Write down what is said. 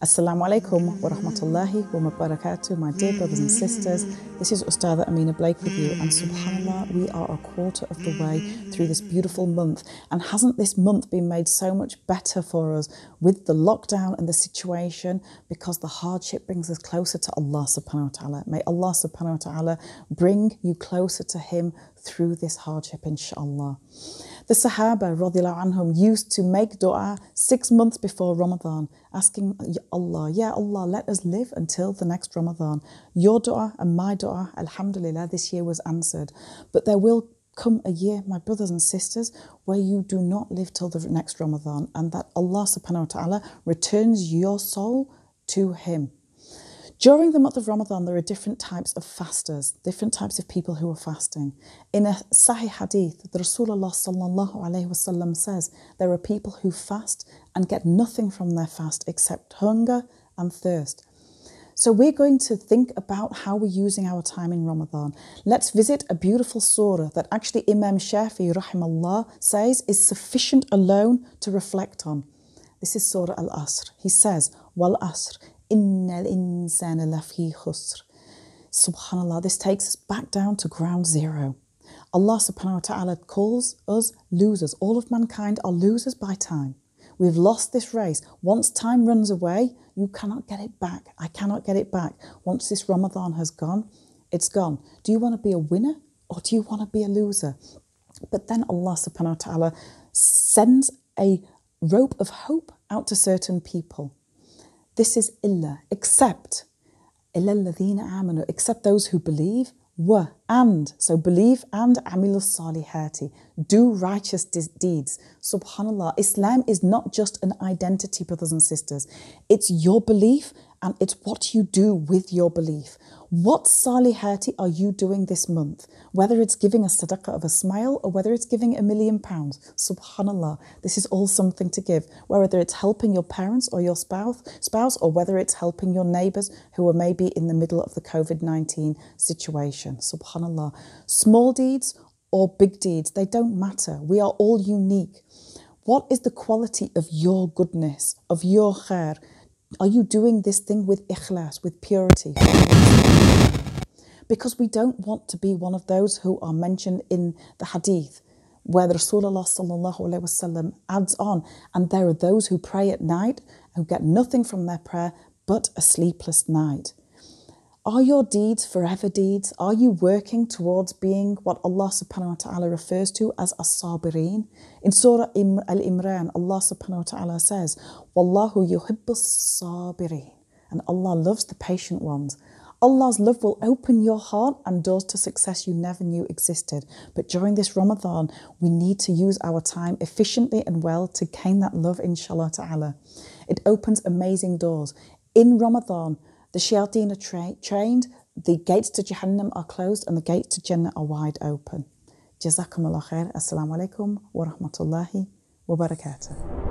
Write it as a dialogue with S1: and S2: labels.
S1: Assalamu alaikum wa rahmatullahi wa barakatuh, my dear brothers and sisters. This is Ustadha Ameena Blake with you, and subhanAllah, we are a quarter of the way through this beautiful month. And hasn't this month been made so much better for us with the lockdown and the situation because the hardship brings us closer to Allah subhanahu wa ta'ala? May Allah subhanahu wa ta'ala bring you closer to Him through this hardship, inshallah. The Sahaba anhum, used to make dua six months before Ramadan, asking Allah, Yeah, Allah, let us live until the next Ramadan. Your dua and my dua, Alhamdulillah, this year was answered. But there will come a year, my brothers and sisters, where you do not live till the next Ramadan and that Allah subhanahu wa ta'ala returns your soul to Him. During the month of Ramadan, there are different types of fasters, different types of people who are fasting. In a Sahih hadith, the Rasulullah says there are people who fast and get nothing from their fast except hunger and thirst. So we're going to think about how we're using our time in Ramadan. Let's visit a beautiful surah that actually Imam Shafi rahimallah says is sufficient alone to reflect on. This is Surah Al-Asr. He says, Wal Asr, Inna al-insana lafi khusr. Subhanallah, this takes us back down to ground zero. Allah subhanahu wa ta'ala calls us losers. All of mankind are losers by time. We've lost this race. Once time runs away, you cannot get it back. I cannot get it back. Once this Ramadan has gone, it's gone. Do you want to be a winner or do you want to be a loser? But then Allah subhanahu wa ta'ala sends a rope of hope out to certain people. This is illa, except illa alladhina amanu, except those who believe, wa. And. So believe and amilus salihati, do righteous deeds. Subhanallah, Islam is not just an identity, brothers and sisters. It's your belief and it's what you do with your belief. What salihati are you doing this month? Whether it's giving a sadaqah of a smile or whether it's giving a million pounds. Subhanallah, this is all something to give. Whether it's helping your parents or your spouse, spouse or whether it's helping your neighbours who are maybe in the middle of the COVID 19 situation. Subhanallah. Small deeds or big deeds, they don't matter. We are all unique. What is the quality of your goodness, of your khair? Are you doing this thing with ikhlas, with purity? Because we don't want to be one of those who are mentioned in the hadith where the Rasulullah adds on, and there are those who pray at night who get nothing from their prayer but a sleepless night. Are your deeds forever deeds? Are you working towards being what Allah subhanahu wa ta'ala refers to as as-sabirin? In Surah Al-Imran, Allah subhanahu wa ta'ala says, Wallahu yuhibbus sabirin. And Allah loves the patient ones. Allah's love will open your heart and doors to success you never knew existed. But during this Ramadan, we need to use our time efficiently and well to gain that love, inshallah ta'ala. It opens amazing doors. In Ramadan, the shayateen are tra- trained, the gates to Jahannam are closed, and the gates to Jannah are wide open. Jazakum Allah khair. Assalamu alaikum wa rahmatullahi wa barakatuh.